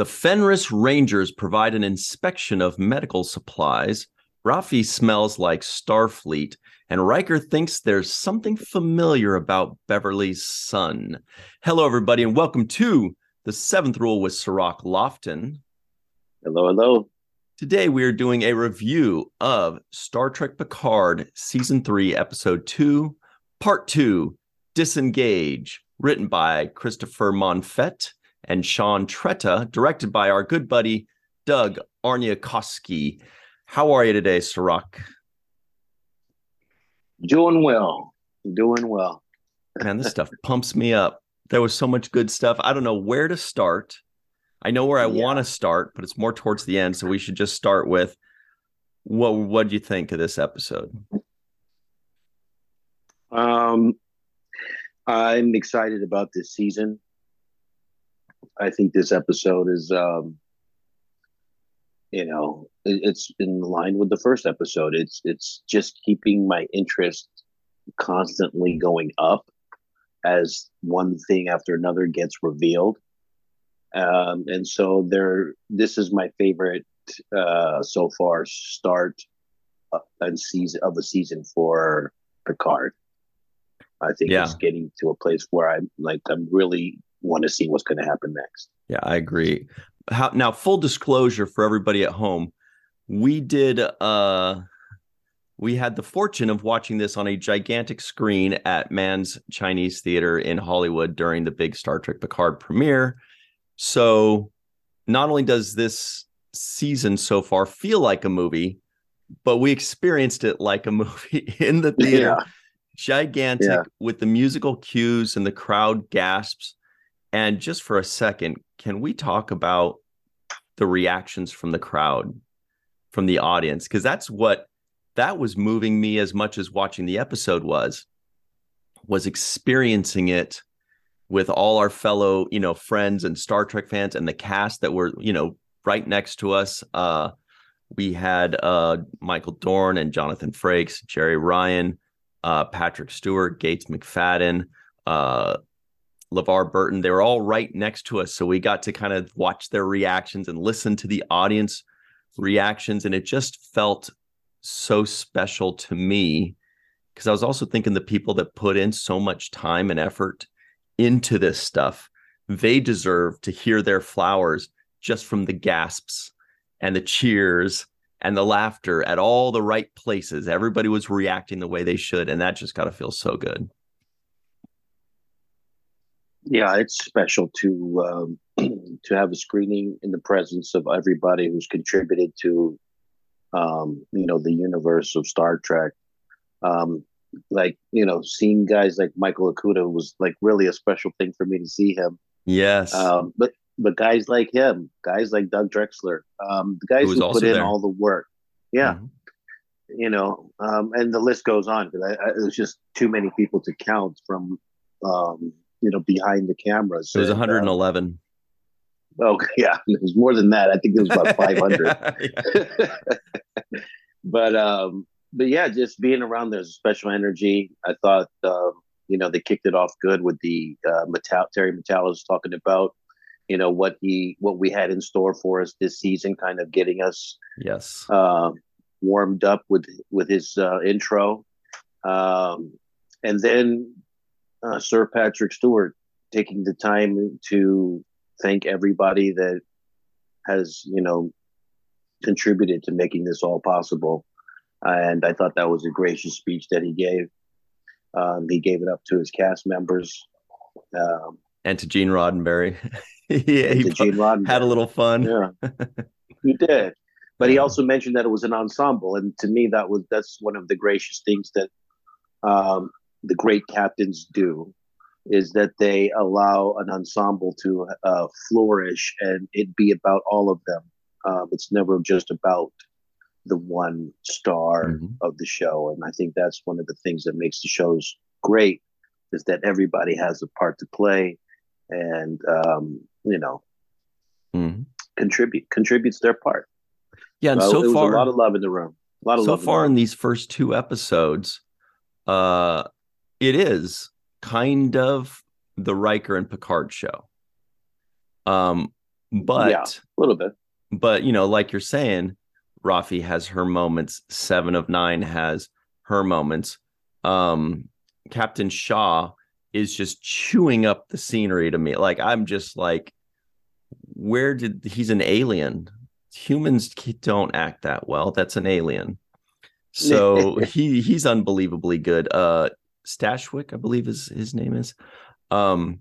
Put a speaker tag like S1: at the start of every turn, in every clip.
S1: The Fenris Rangers provide an inspection of medical supplies. Raffi smells like Starfleet, and Riker thinks there's something familiar about Beverly's son. Hello, everybody, and welcome to the Seventh Rule with Cirroc Lofton.
S2: Hello, hello.
S1: Today, we are doing a review of Star Trek Picard Season 3, Episode 2, Part 2 Disengage, written by Christopher Monfette and Sean Tretta, directed by our good buddy Doug Aarniokoski. How are you today, Cirroc?
S2: Doing well. Doing well.
S1: Man, this stuff pumps me up. There was so much good stuff. I don't know where to start. I know where I yeah. want to start, but it's more towards the end. So we should just start with what what do you think of this episode?
S2: Um I'm excited about this season. I think this episode is, um, you know, it, it's in line with the first episode. It's it's just keeping my interest constantly going up as one thing after another gets revealed. Um, and so there, this is my favorite uh, so far start and season of the season for Picard. I think yeah. it's getting to a place where I'm like I'm really want to see what's going to happen next.
S1: Yeah, I agree. How, now, full disclosure for everybody at home, we did. uh we had the fortune of watching this on a gigantic screen at Mann's Chinese Theater in Hollywood during the big Star Trek Picard premiere. So, not only does this season so far feel like a movie, but we experienced it like a movie in the theater. Yeah. Gigantic yeah. with the musical cues and the crowd gasps. And just for a second, can we talk about the reactions from the crowd, from the audience? Because that's what that was moving me as much as watching the episode was, was experiencing it with all our fellow, you know, friends and Star Trek fans and the cast that were, you know, right next to us. Uh, we had uh, Michael Dorn and Jonathan Frakes, Jeri Ryan, uh, Patrick Stewart, Gates McFadden, uh, LeVar Burton, they were all right next to us. So we got to kind of watch their reactions and listen to the audience reactions. And it just felt so special to me because I was also thinking the people that put in so much time and effort into this stuff, they deserve to hear their flowers just from the gasps and the cheers and the laughter at all the right places. Everybody was reacting the way they should. And that just got to feel so good
S2: yeah, it's special to um, to have a screening in the presence of everybody who's contributed to um, you know the universe of Star Trek. Um, like you know, seeing guys like Michael Okuda was like really a special thing for me to see him.
S1: Yes,
S2: um, but but guys like him, guys like Doug Drexler, um, the guys who, who put in there. all the work. Yeah. Mm-hmm. You know, um, and the list goes on because there's just too many people to count from um, you know, behind the cameras.
S1: It was and, 111.
S2: Uh, oh yeah, it was more than that. I think it was about 500. but um, but yeah, just being around there's a special energy. I thought uh, you know they kicked it off good with the uh, Metal- Terry Matalas talking about you know what he what we had in store for us this season, kind of getting us
S1: yes
S2: uh, warmed up with with his uh, intro. Um, and then uh, Sir Patrick Stewart taking the time to thank everybody that has, you know, contributed to making this all possible. And I thought that was a gracious speech that he gave. Um, he gave it up to his cast members. Um,
S1: and to Gene Roddenberry. yeah, he Gene Roddenberry. had a little fun.
S2: yeah, he did. But he also mentioned that it was an ensemble, and to me, that was that's one of the gracious things that um, the great captains do is that they allow an ensemble to uh, flourish and it be about all of them. Um, it's never just about the one star mm-hmm. of the show, and I think that's one of the things that makes the shows great is that everybody has a part to play, and um, you know, mm-hmm. contribute contributes their part.
S1: Yeah, and so, so far,
S2: a lot of love in the room. A lot of
S1: so far in, in these first two episodes, uh, it is kind of the Riker and Picard show. Um, But
S2: yeah, a little bit.
S1: But you know, like you're saying, Raffi has her moments. Seven of Nine has her moments. Um, Captain Shaw is just chewing up the scenery to me. Like I'm just like, where did he's an alien? Humans don't act that well. That's an alien. So he he's unbelievably good. Uh, Stashwick, I believe is his name is. Um,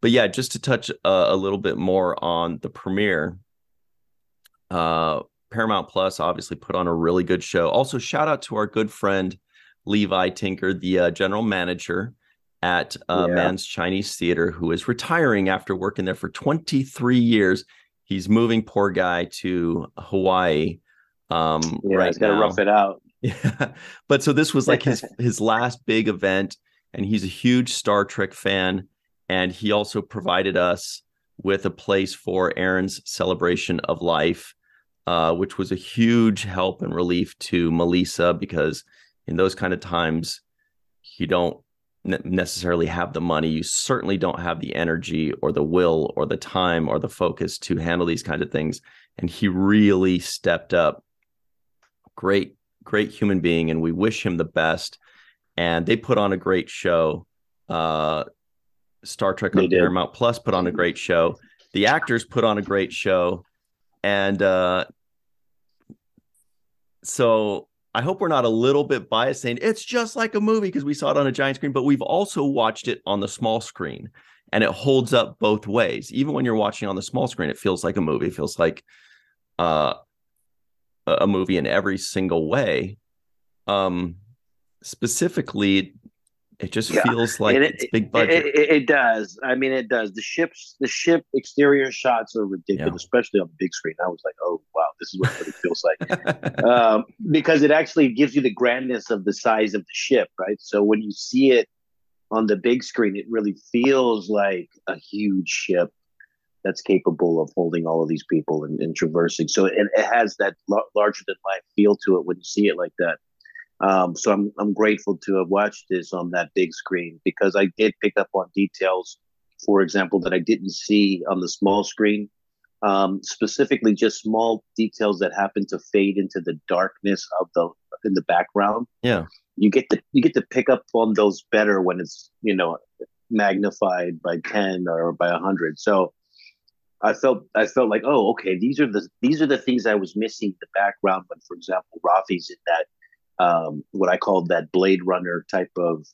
S1: but yeah, just to touch uh, a little bit more on the premiere. Uh, Paramount Plus obviously put on a really good show. Also, shout out to our good friend Levi Tinker, the uh, general manager at uh, yeah. Mann's Chinese Theater, who is retiring after working there for 23 years. He's moving, poor guy, to Hawaii. Um,
S2: yeah,
S1: right
S2: he's got to rough it out.
S1: Yeah, but so this was like his his last big event, and he's a huge Star Trek fan, and he also provided us with a place for Aaron's celebration of life, uh, which was a huge help and relief to Melissa because in those kind of times, you don't necessarily have the money. You certainly don't have the energy or the will or the time or the focus to handle these kinds of things. And he really stepped up. Great, great human being. And we wish him the best. And they put on a great show. Uh, Star Trek on Paramount Plus put on a great show. The actors put on a great show. And uh, so I hope we're not a little bit biased saying it's just like a movie because we saw it on a giant screen, but we've also watched it on the small screen and it holds up both ways. Even when you're watching on the small screen, it feels like a movie. It feels like uh, a movie in every single way. Um, specifically, it just yeah. feels like it, it's big budget.
S2: It, it, it, does. I mean, it does. The ships, the ship exterior shots are ridiculous, yeah. especially on the big screen. I was like, oh wow, this is what it feels like, um, because it actually gives you the grandness of the size of the ship, right? So when you see it on the big screen, it really feels like a huge ship that's capable of holding all of these people and, and traversing. So it, it has that larger than life feel to it when you see it like that. Um, so I'm I'm grateful to have watched this on that big screen because I did pick up on details, for example, that I didn't see on the small screen. Um, specifically, just small details that happen to fade into the darkness of the in the background.
S1: Yeah,
S2: you get to you get to pick up on those better when it's you know magnified by ten or by a hundred. So I felt I felt like oh okay these are the these are the things I was missing in the background when for example Raffi's in that um, what I called that Blade Runner type of,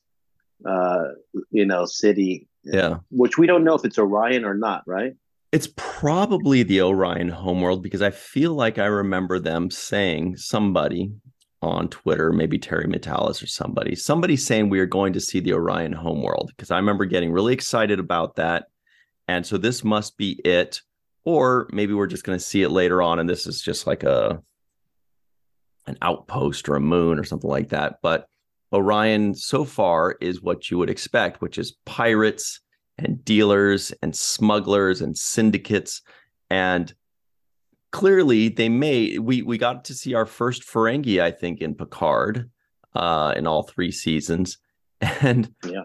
S2: uh, you know, city.
S1: Yeah.
S2: Which we don't know if it's Orion or not, right?
S1: It's probably the Orion homeworld because I feel like I remember them saying somebody on Twitter, maybe Terry Matalas or somebody, somebody saying we are going to see the Orion homeworld because I remember getting really excited about that. And so this must be it. Or maybe we're just going to see it later on. And this is just like a an outpost or a moon or something like that. But Orion so far is what you would expect, which is pirates and dealers and smugglers and syndicates. And clearly they may we we got to see our first Ferengi, I think, in Picard uh in all three seasons. And
S2: yeah.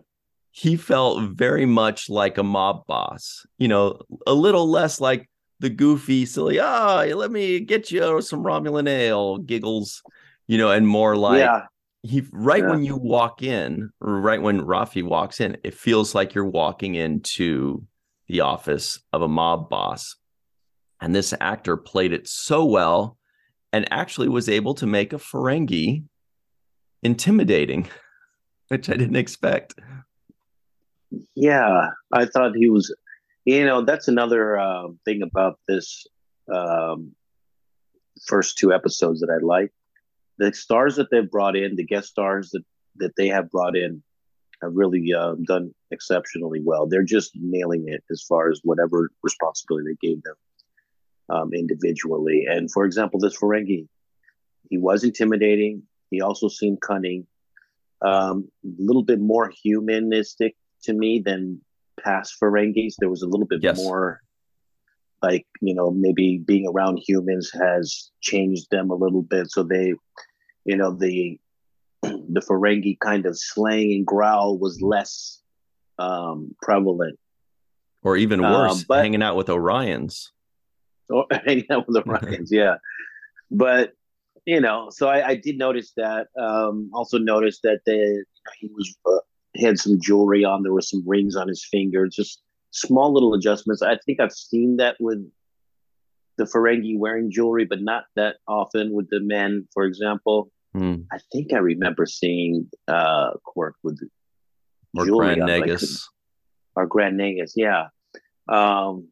S1: He felt very much like a mob boss, you know, a little less like the goofy, silly, ah, oh, let me get you some Romulan ale giggles, you know, and more like yeah. he right yeah. when you walk in, right when Raffi walks in, it feels like you're walking into the office of a mob boss. And this actor played it so well and actually was able to make a Ferengi intimidating, which I didn't expect.
S2: Yeah, I thought he was you know, that's another uh, thing about this um, first two episodes that I like. The stars that they've brought in, the guest stars that, that they have brought in, have really uh, done exceptionally well. They're just nailing it as far as whatever responsibility they gave them um, individually. And for example, this Ferengi, he was intimidating. He also seemed cunning, um, a little bit more humanistic to me than past Ferengis. There was a little bit yes. more like, you know, maybe being around humans has changed them a little bit. So they, you know, the the Ferengi kind of slang and growl was less um, prevalent.
S1: Or even worse, um, but, hanging out with Orions.
S2: or hanging out with the Ryans. yeah, but you know, so I, I did notice that. Um, also noticed that they, he was uh, he had some jewelry on. There were some rings on his fingers. Just small little adjustments. I think I've seen that with the Ferengi wearing jewelry, but not that often with the men, for example.
S1: Hmm.
S2: I think I remember seeing uh Quark with
S1: Or
S2: jewelry
S1: Grand
S2: on, like,
S1: Negus.
S2: or Grand Negus, yeah. Um,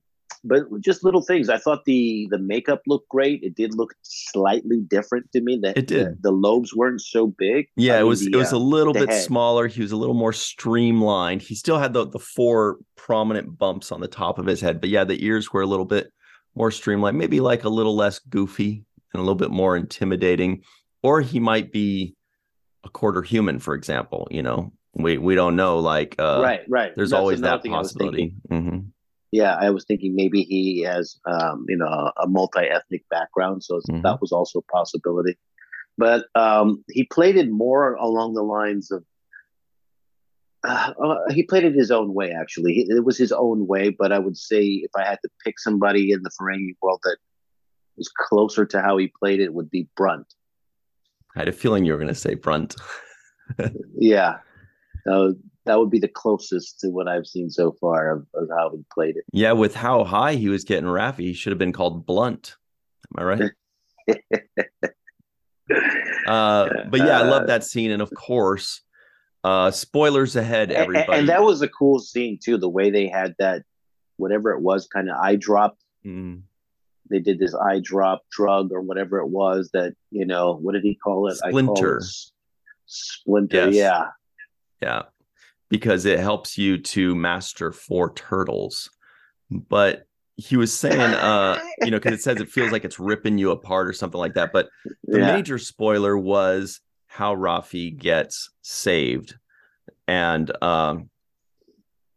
S2: but just little things. I thought the the makeup looked great. It did look slightly different to me. That
S1: It did.
S2: The, the lobes weren't so big.
S1: Yeah,
S2: I
S1: it was
S2: the,
S1: it was
S2: uh,
S1: a little
S2: the
S1: bit
S2: head.
S1: smaller. He was a little more streamlined. He still had the the four prominent bumps on the top of his head, but yeah, the ears were a little bit more streamlined, maybe like a little less goofy and a little bit more intimidating. Or he might be a quarter human, for example. You know, we we don't know. Like, uh,
S2: right, right.
S1: There's
S2: That's
S1: always that
S2: thing I was thinking.
S1: possibility.
S2: Yeah, I was thinking maybe he has, um, you know, a multi-ethnic background, so
S1: Mhm.
S2: that was also a possibility. But um, he played it more along the lines of. Uh, uh, he played it his own way. Actually, it was his own way. But I would say if I had to pick somebody in the Ferengi world that was closer to how he played it, would be Brunt.
S1: I had a feeling you were going to say Brunt.
S2: Yeah, uh, that would be the closest to what I've seen so far of, of how he played it.
S1: Yeah, with how high he was getting Raffi, he should have been called Blunt. Am I right? Uh, but yeah, I love that scene, and of course, uh, spoilers ahead, everybody.
S2: And that was a cool scene too. The way they had that, whatever it was, kind of eye drop.
S1: Mm,
S2: They did this eye drop drug or whatever it was that you know. What did he call it? I call
S1: Splinter.
S2: it splinter.
S1: Yes.
S2: Yeah.
S1: yeah, because it helps you to master four turtles. But he was saying, uh, you know, because it says it feels like it's ripping you apart or something like that. But the
S2: yeah.
S1: major spoiler was how Raffi gets saved. And um,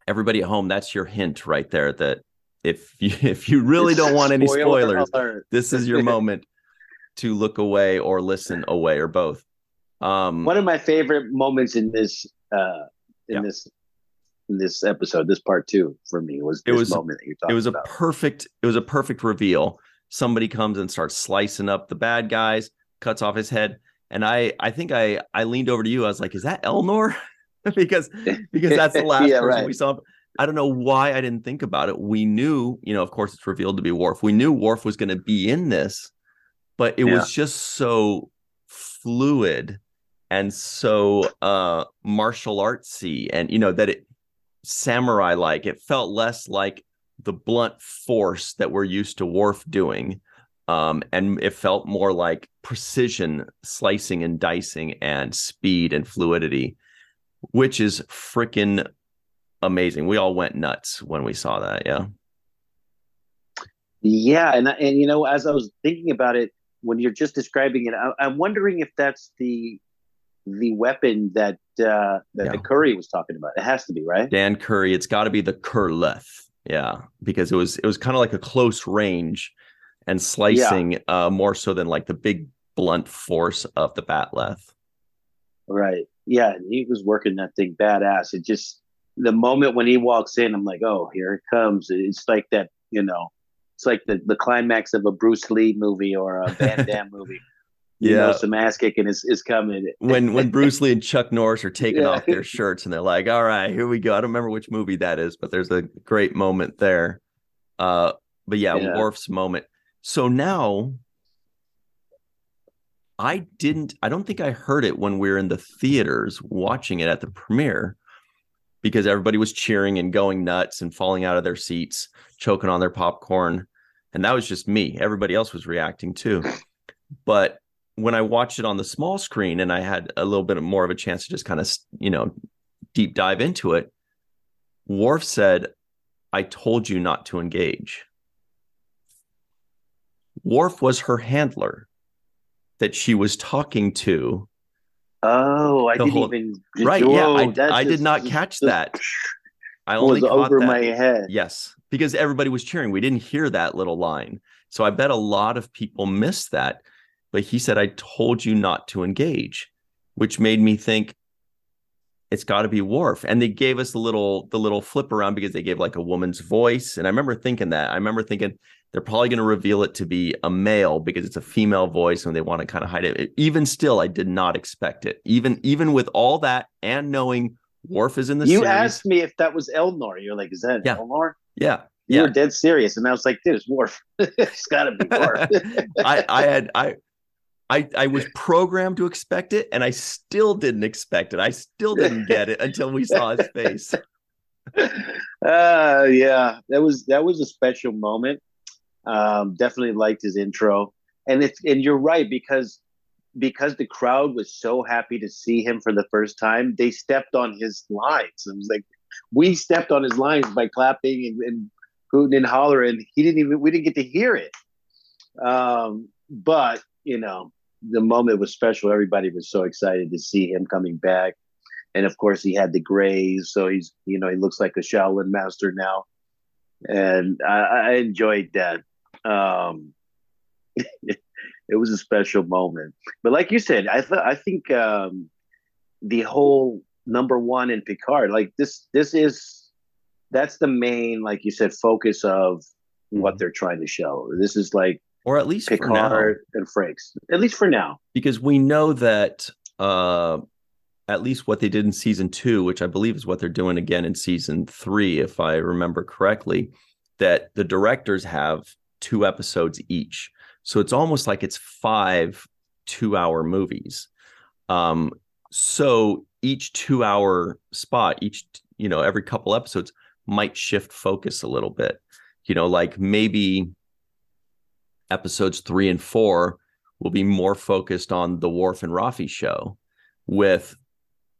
S1: everybody at home, that's your hint right there that if you if you really don't want any
S2: Spoiler
S1: spoilers,
S2: alert.
S1: this is your moment to look away or listen away or both. Um
S2: One of my favorite moments in this uh in
S1: Yeah.
S2: this in this episode, this part two for me was
S1: It was-
S2: moment that you're talking
S1: it was a
S2: about.
S1: perfect it was a perfect reveal. Somebody comes and starts slicing up the bad guys, cuts off his head, and I I think I I leaned over to you. I was like, "Is that Elnor?" because because that's the last
S2: Yeah,
S1: person
S2: right.
S1: we saw. I don't know why I didn't think about it. We knew, you know, of course, it's revealed to be Worf. We knew Worf was going to be in this, but it
S2: Yeah.
S1: was just so fluid and so uh martial artsy, and you know that it samurai like. It felt less like the blunt force that we're used to Worf doing. Um, and it felt more like precision slicing and dicing and speed and fluidity, which is freaking amazing. We all went nuts when we saw that. Yeah.
S2: Yeah, and and you know, as I was thinking about it, when you're just describing it, I, I'm wondering if that's the the weapon that uh, that
S1: Yeah.
S2: the Curry was talking about. It has to be right.
S1: Dan Curry, it's got to be the Kurleth. Yeah. Because it was, it was kind of like a close range and slicing uh, more so than like the big blunt force of the bat'leth.
S2: Right. Yeah, he was working that thing badass. It just the moment when he walks in, I'm like, oh, here it comes. It's like that, you know, it's like the, the climax of a Bruce Lee movie or a Van Damme movie. You know,
S1: Yeah.
S2: some ass kicking is, is coming.
S1: when when Bruce Lee and Chuck Norris are taking
S2: Yeah.
S1: off their shirts and they're like, "All right, here we go." I don't remember which movie that is, but there's a great moment there. Uh, but yeah,
S2: Yeah.
S1: Worf's moment. So now, I didn't. I don't think I heard it when we were in the theaters watching it at the premiere, because everybody was cheering and going nuts and falling out of their seats, choking on their popcorn, and that was just me. Everybody else was reacting too, but when I watched it on the small screen and I had a little bit more of a chance to just kind of, you know, deep dive into it, Worf said, I told you not to engage. Worf was her handler that she was talking to.
S2: Oh, I didn't
S1: whole-
S2: even
S1: Right. Yeah. I, I did
S2: just-
S1: not catch
S2: just
S1: that. I only
S2: was
S1: caught
S2: over
S1: that.
S2: my head.
S1: Yes, because everybody was cheering. We didn't hear that little line. So I bet a lot of people missed that. But he said, I told you not to engage, which made me think it's got to be Worf. And they gave us the little the little flip around because they gave like a woman's voice. And I remember thinking that. I remember thinking they're probably going to reveal it to be a male because it's a female voice and they want to kind of hide it. Even still, I did not expect it. Even even with all that and knowing Worf is in the
S2: you
S1: series,
S2: asked me if that was Elnor. You're like, is that
S1: Yeah.
S2: Elnor?
S1: yeah,
S2: You
S1: Yeah.
S2: were dead serious, and I was like, dude, it's Worf. it's got to be Worf.
S1: I I had I. I, I was programmed to expect it and I still didn't expect it. I still didn't get it until we saw his face.
S2: uh yeah that was that was a special moment. Um definitely liked his intro. And it's and you're right because because the crowd was so happy to see him for the first time they stepped on his lines. It was like we stepped on his lines by clapping and, and hooting and hollering. He didn't even we didn't get to hear it. Um but you know the moment was special. Everybody was so excited to see him coming back. And of course he had the grays so he's you know he looks like a shaolin master now. And i, I enjoyed that. Um it was a special moment. But like you said i thought i think um the whole number one in picard like this this is that's the main like you said focus of what they're trying to show. This is like
S1: Or at least for now.
S2: and frakes at least for now
S1: because we know that uh at least what they did in season two, which I believe is what they're doing again in season three, if I remember correctly, that the directors have two episodes each. So it's almost like it's five two hour movies. Um, so each two hour spot, each, you know, every couple episodes might shift focus a little bit. You know, like maybe episodes three and four will be more focused on the Worf and Raffi show with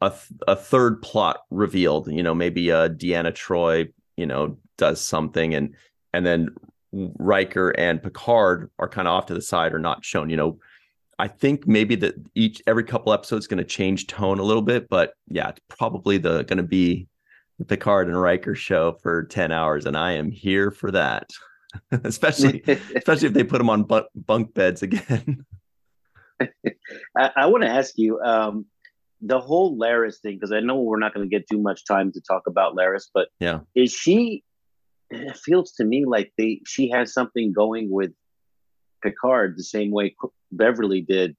S1: a, th- a third plot revealed. You know, maybe uh, Deanna Troi, you know, does something, and and then Riker and Picard are kind of off to the side or not shown. You know, I think maybe that each every couple episodes going to change tone a little bit, but yeah, it's probably the going to be the Picard and Riker show for ten hours, and I am here for that. especially especially if they put them on bunk beds again.
S2: I, I want to ask you um, the whole Laris thing because I know we're not going to get too much time to talk about Laris, but
S1: Yeah.
S2: is she? It feels to me like they she has something going with Picard the same way Beverly did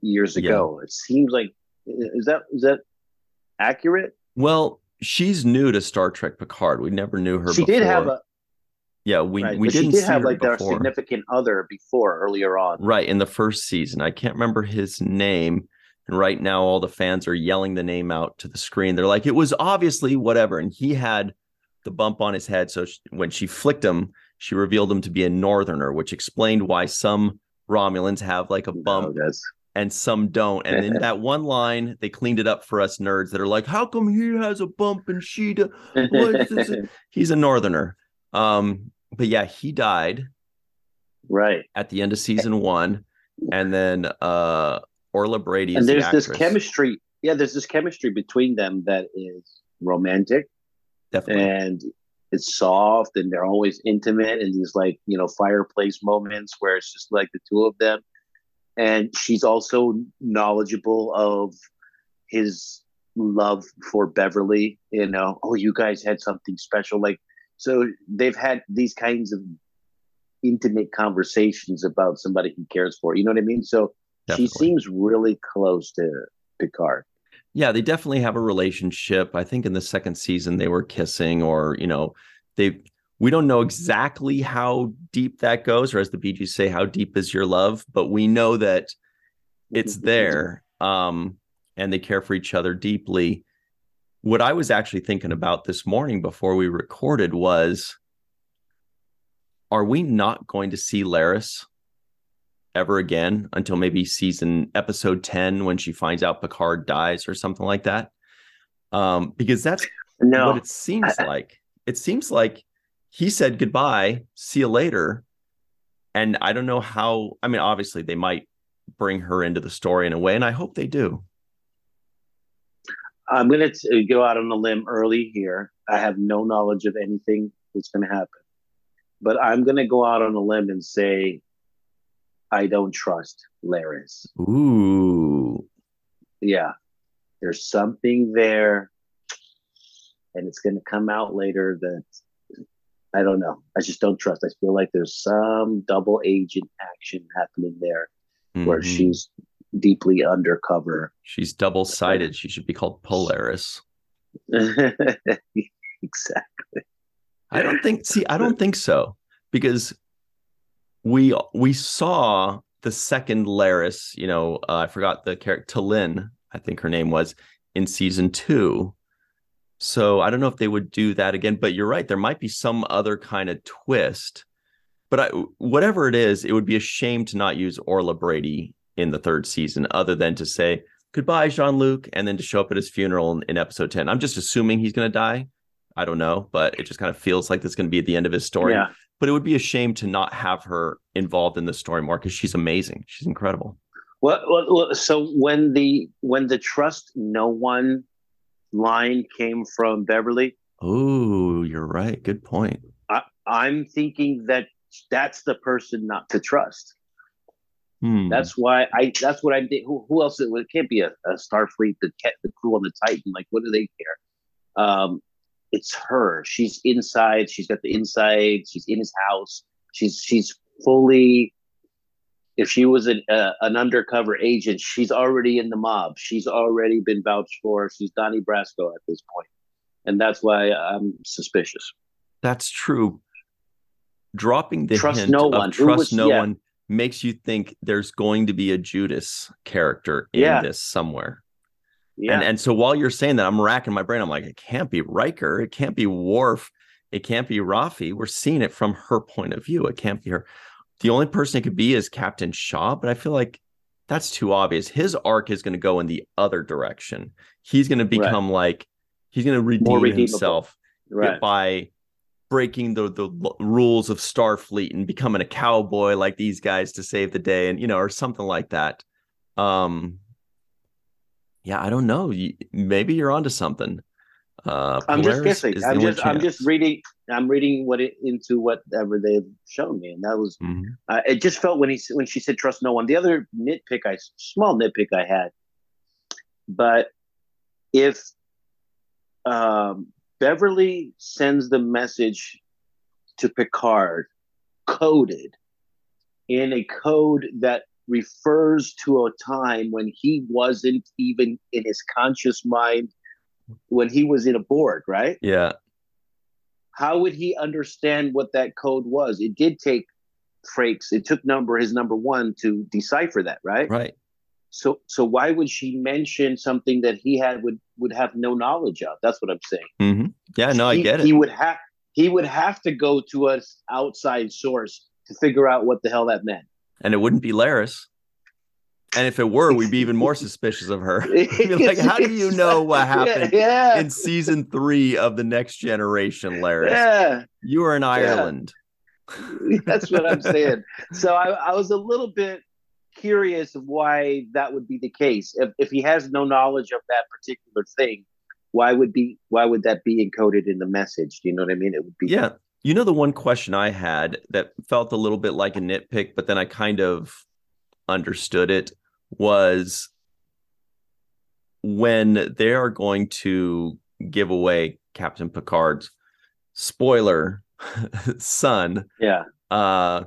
S2: years
S1: Yeah.
S2: ago. It seems like is that is that accurate?
S1: Well, she's new to Star Trek Picard. We never knew her.
S2: she
S1: before.
S2: did have a
S1: yeah. We
S2: right,
S1: we
S2: but
S1: didn't
S2: did
S1: see
S2: have like their significant other before earlier on.
S1: Right in the first season, I can't remember his name. And right now, all the fans are yelling the name out to the screen. They're like, "It was obviously whatever," and he had the bump on his head. So sh when she flicked him, she revealed him to be a Northerner, which explained why some Romulans have like a bump
S2: No,
S1: and some don't. And in that one line, they cleaned it up for us nerds that are like, "How come he has a bump and she?" Do-? What is this? He's a Northerner. Um, but yeah, he died
S2: right.
S1: at the end of season one, and then uh, Orla Brady is
S2: and there's
S1: the
S2: this chemistry yeah there's this chemistry between them that is romantic.
S1: Definitely.
S2: and it's soft and they're always intimate and these like you know fireplace moments where it's just like the two of them. And she's also knowledgeable of his love for beverly you know. Oh you guys had something special like so they've had these kinds of intimate conversations about somebody he cares for you know what i mean so
S1: Definitely.
S2: she seems really close to Picard.
S1: yeah, they definitely have a relationship. I think in the second season they were kissing, or you know, they. We don't know exactly how deep that goes, or as the Bee Gees say, how deep is your love? But we know that it's there, um, and they care for each other deeply. What I was actually thinking about this morning before we recorded was, are we not going to see Laris ever again until maybe season episode 10 when she finds out Picard dies or something like that. Um, because that's
S2: No,
S1: what it seems like. It seems like he said goodbye, see you later. And I don't know how, I mean, obviously they might bring her into the story in a way, and I hope they do.
S2: I'm going to go out on a limb early here. I have no knowledge of anything that's going to happen, but I'm going to go out on a limb and say I don't trust Laris.
S1: Ooh.
S2: Yeah, there's something there, and it's going to come out later that I don't know. I just don't trust. I feel like there's some double agent action happening there mm-hmm. where she's deeply undercover.
S1: She's double sided. She should be called Polaris.
S2: exactly.
S1: I don't think see, I don't think so. Because we we saw the second Laris, you know, uh, I forgot the character Tallinn, I think her name was in season two. So I don't know if they would do that again, but you're right. There might be some other kind of twist. But I, whatever it is, it would be a shame to not use Orla Brady in the third season, other than to say goodbye, Jean Luc, and then to show up at his funeral in, in episode 10. I'm just assuming he's going to die. I don't know, but it just kind of feels like this is going to be at the end of his story. Yeah. But it would be a shame to not have her involved in the story more because she's amazing. She's incredible.
S2: Well, well, so when the when the trust no one line came from Beverly.
S1: Oh, you're right. Good point.
S2: I, I'm thinking that that's the person not to trust. Hmm. That's why I. That's what I did. Who, who else? It, it can't be a, a Starfleet. The the crew on the Titan. Like, what do they care? Um, it's her. She's inside. She's got the inside. She's in his house. She's she's fully if she was an uh, an undercover agent, she's already in the mob. She's already been vouched for. She's Donnie Brasco at this point, and that's why I'm suspicious.
S1: That's true. Dropping the trust hint no one. trust was, no yeah. one makes you think there's going to be a Judas character in yeah. this somewhere. Yeah. And and so while you're saying that, I'm racking my brain. I'm like, it can't be Riker. It can't be Worf. It can't be Raffi. We're seeing it from her point of view. It can't be her the only person it could be is Captain Shaw, but I feel like that's too obvious. His arc is going to go in the other direction. He's going to become right. like he's going to redeem himself right. by breaking the the rules of Starfleet and becoming a cowboy like these guys to save the day, and you know, or something like that. Um, yeah, I don't know. Maybe you're onto something.
S2: Uh, I'm just guessing. I'm just I'm just reading. I'm reading what it into whatever they've shown me, and that was. Mm-hmm. Uh, it just felt when he when she said trust no one. The other nitpick, I small nitpick I had, but if um, Beverly sends the message to Picard coded in a code that refers to a time when he wasn't even in his conscious mind when he was in a Borg, right?
S1: Yeah.
S2: How would he understand what that code was? It did take Frakes. It took number his number one to decipher that, right?
S1: Right.
S2: So so why would she mention something that he had would would have no knowledge of? That's what I'm saying.
S1: Mm-hmm. Yeah, no,
S2: he,
S1: I get
S2: it. He would have he would have to go to an outside source to figure out what the hell that meant.
S1: And it wouldn't be Laris. And if it were, we'd be even more suspicious of her. like, how do you know what happened yeah, yeah. in season three of the Next Generation, Laris?
S2: Yeah,
S1: you were in Ireland.
S2: That's what I'm saying. So I, I, was a little bit curious of why that would be the case. If, if he has no knowledge of that particular thing, why would be why would that be encoded in the message? Do you know what I mean? It would be
S1: yeah. You know the one question I had that felt a little bit like a nitpick, but then I kind of understood it was when they are going to give away Captain Picard's spoiler son.
S2: Yeah.
S1: Uh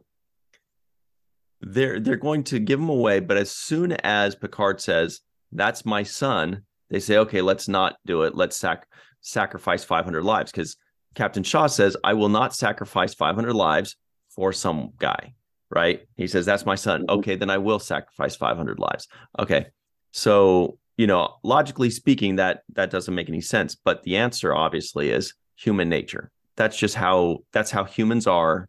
S1: they're they're going to give him away, but as soon as Picard says, "That's my son," they say, "Okay, let's not do it. Let's sac- sacrifice 500 lives." Because Captain Shaw says, "I will not sacrifice 500 lives for some guy." right? He says, That's my son. Mm-hmm. Okay, then I will sacrifice 500 lives. Okay. So, you know, logically speaking, that that doesn't make any sense. But the answer obviously is human nature. That's just how that's how humans are.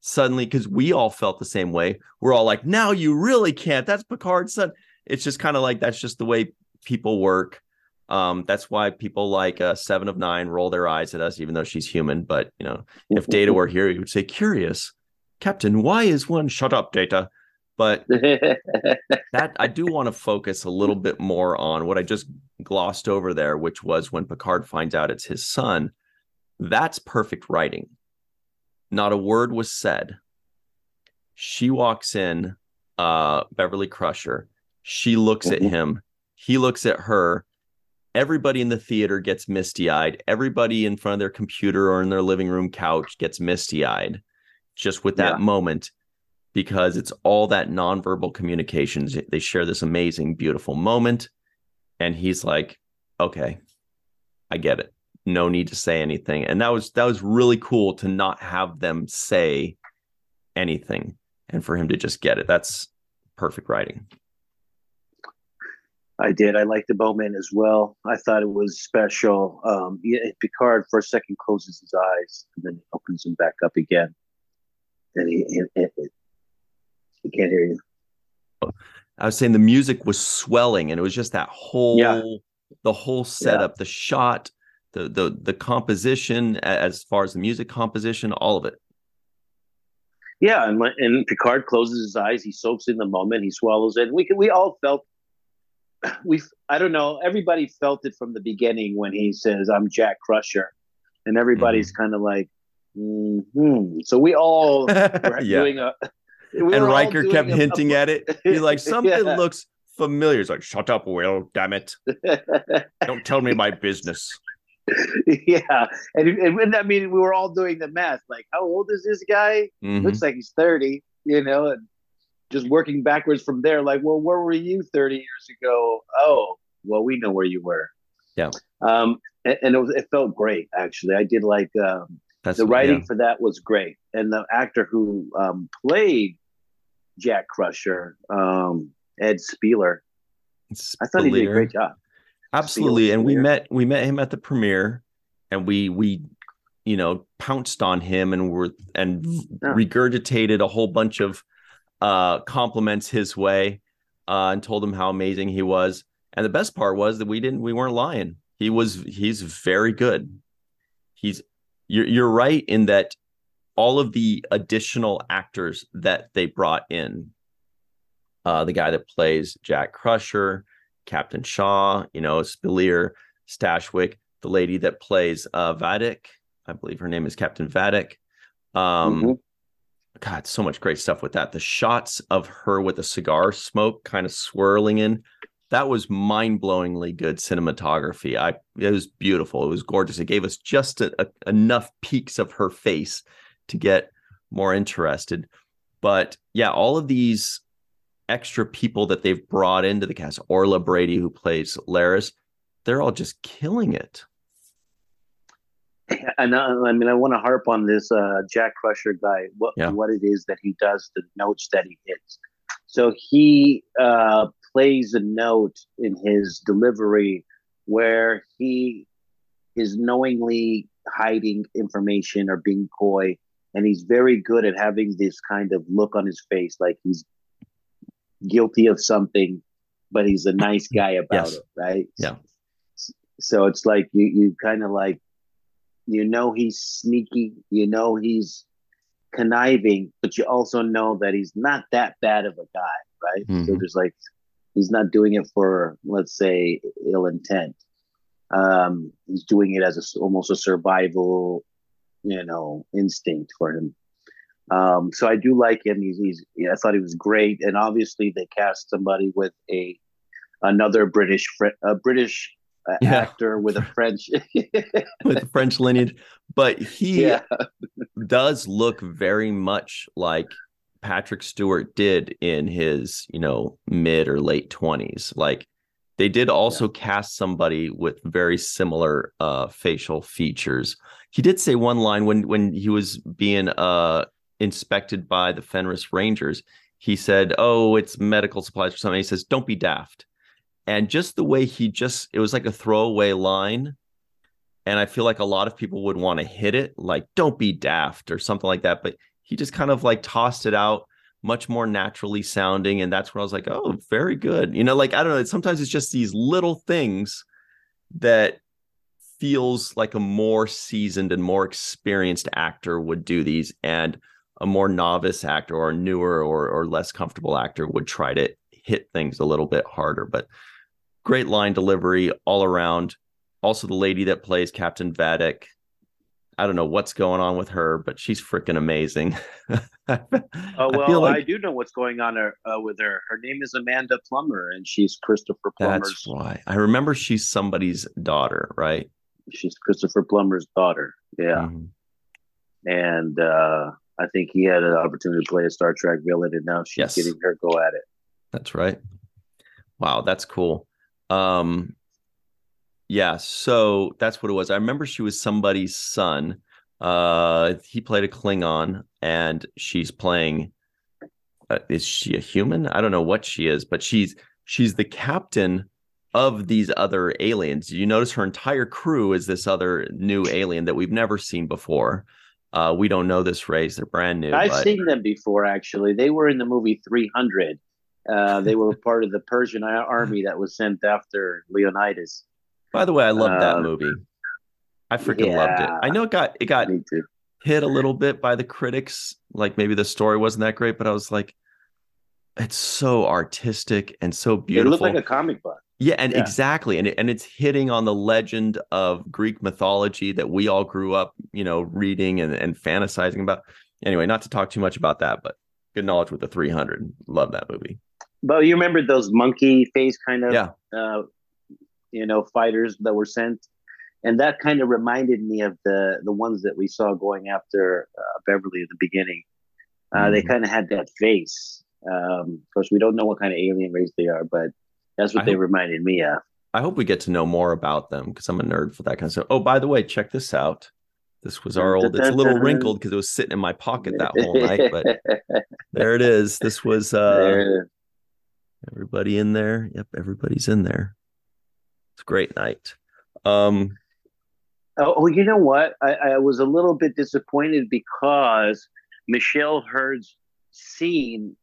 S1: Suddenly, because we all felt the same way. We're all like, now you really can't. That's Picard's son. It's just kind of like that's just the way people work. Um, that's why people like uh, Seven of Nine roll their eyes at us, even though she's human. But you know, if Data were here, he would say, "Curious, Captain, why is one shut up, Data? But that I do want to focus a little bit more on what I just glossed over there, which was when Picard finds out it's his son. That's perfect writing. Not a word was said. She walks in, uh, Beverly Crusher. She looks at him. He looks at her. everybody in the theater gets misty eyed. Everybody in front of their computer or in their living room couch gets misty eyed just with that yeah. moment because it's all that nonverbal communications. They share this amazing, beautiful moment. And he's like, okay, I get it. No need to say anything. And that was that was really cool to not have them say anything and for him to just get it. That's perfect writing.
S2: I did. I liked the Bowman as well. I thought it was special. Um, Picard for a second closes his eyes and then opens them back up again. And he, he, he, he can't hear you.
S1: I was saying the music was swelling, and it was just that whole, yeah. the whole setup, yeah. the shot, the the the composition, as far as the music composition, all of it.
S2: Yeah, and and Picard closes his eyes. He soaks in the moment. He swallows it. We we all felt we I don't know. Everybody felt it from the beginning when he says, "I'm Jack Crusher," and everybody's mm-hmm. kind of like, mm-hmm. so we all were yeah. doing a.
S1: We and Riker kept a, hinting a, at it. He's like, something yeah. looks familiar. He's like, "Shut up, Will. Damn it! don't tell me my business."
S2: yeah, and, and I mean, we were all doing the math. Like, how old is this guy? Mm-hmm. Looks like he's thirty. You know, and just working backwards from there, like, well, where were you 30 years ago? Oh, well, we know where you were.
S1: Yeah.
S2: Um, and, and it, was, it felt great, actually. I did like um, the writing yeah. for that was great. And the actor who um, played Jack Crusher, um, Ed Speleers, I thought he did a great job.
S1: Absolutely. And we met we met him at the premiere and we we you know pounced on him and were and yeah. regurgitated a whole bunch of uh, compliments his way uh, and told him how amazing he was. And the best part was that we didn't, we weren't lying. He was, he's very good. He's, you're, you're right in that all of the additional actors that they brought in, uh, the guy that plays Jack Crusher, Captain Shaw, you know, Speleers, Stashwick, the lady that plays uh, Vadic, I believe her name is Captain Vadic. Um, mm-hmm. God, so much great stuff with that. The shots of her with the cigar smoke kind of swirling in, that was mind-blowingly good cinematography. I it was beautiful. It was gorgeous. It gave us just a, a, enough peaks of her face to get more interested. But yeah, all of these extra people that they've brought into the cast, Orla Brady who plays Laris, they're all just killing it
S2: and uh, I mean, I want to harp on this uh, Jack Crusher guy. What yeah. what it is that he does, the notes that he hits. So he uh, plays a note in his delivery where he is knowingly hiding information or being coy, and he's very good at having this kind of look on his face, like he's guilty of something, but he's a nice guy about yes. it, right?
S1: Yeah.
S2: So it's like you you kind of like you know he's sneaky. You know he's conniving, but you also know that he's not that bad of a guy, right? Mm-hmm. So there's like he's not doing it for let's say ill intent. Um, he's doing it as a, almost a survival, you know, instinct for him. Um, so I do like him. He's, he's yeah, I thought he was great, and obviously they cast somebody with a another British a British yeah. actor with a French
S1: with French lineage, but he yeah. does look very much like Patrick Stewart did in his, you know, mid or late 20s. Like they did also yeah. cast somebody with very similar uh facial features. He did say one line when when he was being uh inspected by the Fenris Rangers. He said, "Oh, it's medical supplies or something." He says, "Don't be daft." and just the way he just it was like a throwaway line and i feel like a lot of people would want to hit it like don't be daft or something like that but he just kind of like tossed it out much more naturally sounding and that's where i was like oh very good you know like i don't know sometimes it's just these little things that feels like a more seasoned and more experienced actor would do these and a more novice actor or newer or, or less comfortable actor would try to hit things a little bit harder but great line delivery all around. Also, the lady that plays Captain Vadic, I don't know what's going on with her, but she's freaking amazing.
S2: oh well, I, like... I, do know what's going on uh, with her. Her name is Amanda Plummer, and she's Christopher Plummer's.
S1: That's why I remember she's somebody's daughter, right?
S2: She's Christopher Plummer's daughter. Yeah, mm-hmm. and uh, I think he had an opportunity to play a Star Trek villain, and now she's yes. getting her go at it.
S1: That's right. Wow, that's cool. Um, yeah, so that's what it was. I remember she was somebody's son. Uh, he played a Klingon, and she's playing. Uh, is she a human? I don't know what she is, but she's she's the captain of these other aliens. You notice her entire crew is this other new alien that we've never seen before. Uh, we don't know this race; they're brand new.
S2: I've
S1: but...
S2: seen them before. Actually, they were in the movie 300. Uh, they were part of the Persian army that was sent after Leonidas.
S1: By the way, I love that uh, movie. I freaking yeah, loved it. I know it got it got hit a little bit by the critics. Like maybe the story wasn't that great, but I was like, it's so artistic and so beautiful. It
S2: looked like a comic book.
S1: Yeah, and yeah. exactly, and it, and it's hitting on the legend of Greek mythology that we all grew up, you know, reading and, and fantasizing about. Anyway, not to talk too much about that, but good knowledge with the 300. Love that movie.
S2: But you remember those monkey face kind of yeah. uh, you know, fighters that were sent. And that kind of reminded me of the the ones that we saw going after uh, Beverly at the beginning. Uh, mm They mm-hmm. kind of had that face. Um, of course, we don't know what kind of alien race they are, but that's what I they hope, reminded me of.
S1: I hope we get to know more about them because I'm a nerd for that kind of stuff. Oh, by the way, check this out. This was our old. It's a little wrinkled because it was sitting in my pocket that whole night, but there it is. This was uh, everybody in there. Yep, everybody's in there. It's a great night. Um,
S2: oh, oh, you know what? I, I was a little bit disappointed because Michelle Hurd's scene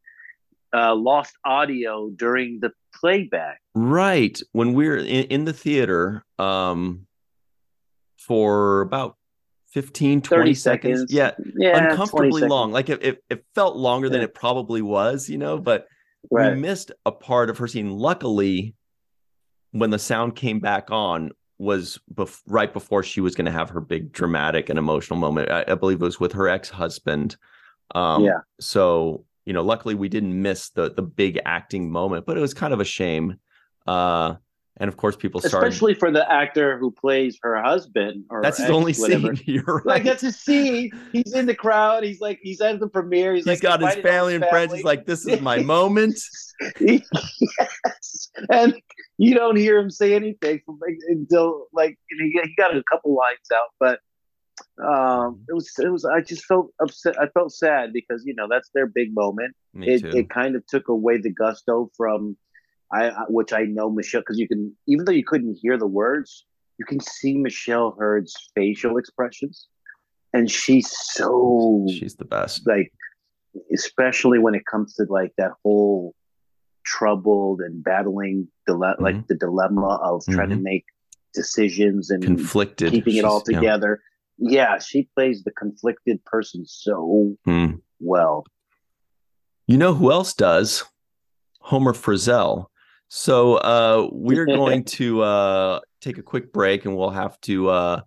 S2: uh, lost audio during the playback.
S1: Right. When we're in, in the theater um, for about 15, 20 seconds. seconds. Yeah. yeah uncomfortably long. Like it, it, it, felt longer yeah. than it probably was, you know, but right. we missed a part of her scene. Luckily, when the sound came back on was bef- right before she was going to have her big dramatic and emotional moment. I, I believe it was with her ex husband. Um, yeah. So you know, luckily we didn't miss the the big acting moment, but it was kind of a shame. Uh, and of course, people
S2: started, especially for the actor who plays her husband. Or
S1: that's his only whatever. scene. You're right.
S2: Like that's his scene. He's in the crowd. He's like he's at the premiere. He's,
S1: he's
S2: like,
S1: got his family and family. friends. He's like, this is my moment.
S2: yes, and you don't hear him say anything until like he, he got a couple lines out, but um it was it was i just felt upset i felt sad because you know that's their big moment Me it, too. it kind of took away the gusto from I, which I know Michelle because you can even though you couldn't hear the words, you can see Michelle Hurd's facial expressions, and she's so
S1: she's the best.
S2: Like especially when it comes to like that whole troubled and battling dile- mm-hmm. like the dilemma of mm-hmm. trying to mm-hmm. make decisions and
S1: conflicted
S2: keeping it all together. Yeah. she plays the conflicted person so mm. well.
S1: You know who else does? Homer Frizzell. So uh, we're going to uh, take a quick break, and we'll have to uh,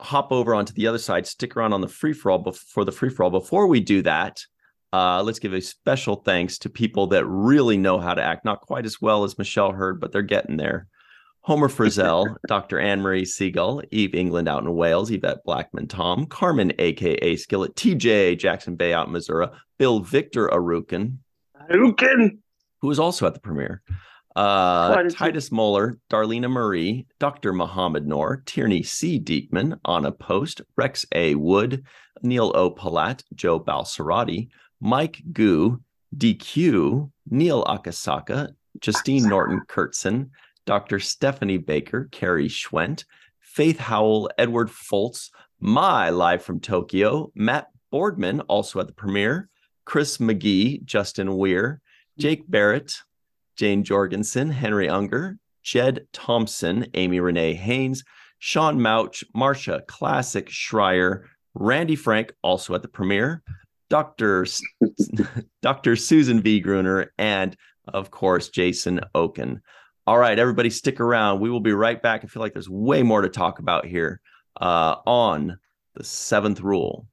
S1: hop over onto the other side. Stick around on the free for all before the free for all. Before we do that, uh, let's give a special thanks to people that really know how to act. Not quite as well as Michelle Hurd, but they're getting there. Homer Frizzell, Dr. Ann Marie Segal, Eve England out in Wales, Yvette Blackmon Tom, Carmen, aka Skillet, TJ Jackson Bey out in Missouri, Bill Victor Arucan.
S2: Arucan!
S1: who was also at the premiere. Uh, Titus Mohler, Darlena Marie, Dr. Mohamed Noor, Tierney C. Dieckmann, Anna Post, Rex A. Wood, Neil O. Polat, Joe Balsarotti, Mike Gu, Dequeue, Neil Akasaka, Justine Norton Kertson, Dr. Stephanie Baker, Carrie Schwent, Faith Howell, Edward Foltz, Mai live from Tokyo, Matt Boardman, also at the premiere, Chris McGee, Justin Weir, Jake Barrett, Jane Jorgensen, Henry Unger, Jed Thompson, Amy Renee Haynes, Sean Mouch, Marsha Classic Schreier, Randy Frank, also at the premiere, Dr. Dr. Susan V. Gruner, and of course, Jason Okun. All right, everybody, stick around. We will be right back. I feel like there's way more to talk about here uh, on the seventh rule